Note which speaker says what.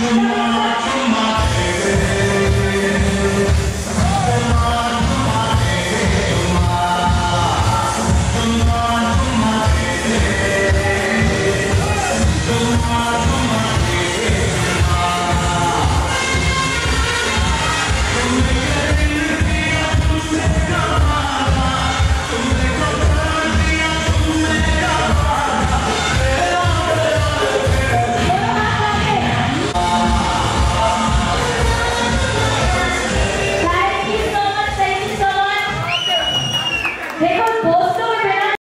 Speaker 1: Tchau.